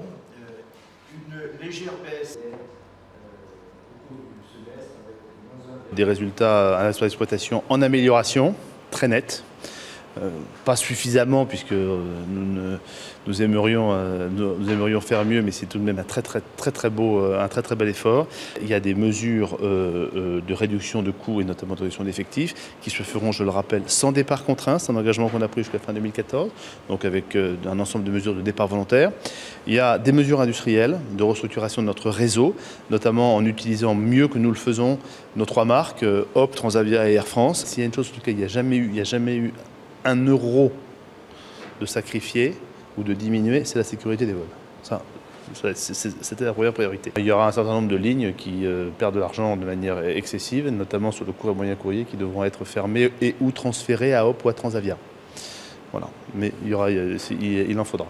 euh, une légère baisse Des résultats à l'instant d'exploitation en amélioration, très nets. Euh, pas suffisamment puisque euh, nous, nous aimerions, euh, nous, aimerions faire mieux, mais c'est tout de même un très très très très beau, un très très bel effort. Il y a des mesures de réduction de coûts et notamment de réduction d'effectifs qui se feront, je le rappelle, sans départ contraint. C'est un engagement qu'on a pris jusqu'à fin 2014, donc avec un ensemble de mesures de départ volontaire. Il y a des mesures industrielles de restructuration de notre réseau, notamment en utilisant mieux que nous le faisons nos trois marques, Hop, Transavia et Air France. S'il y a une chose sur laquelle il n'y il n'y a jamais eu un euro de sacrifié ou de diminué, c'est la sécurité des vols. Ça, c'était la première priorité. Il y aura un certain nombre de lignes qui euh, perdent de l'argent de manière excessive, notamment sur le court et moyen courrier, qui devront être fermées et ou transférées à Hop ou à Transavia. Voilà. Mais il en faudra.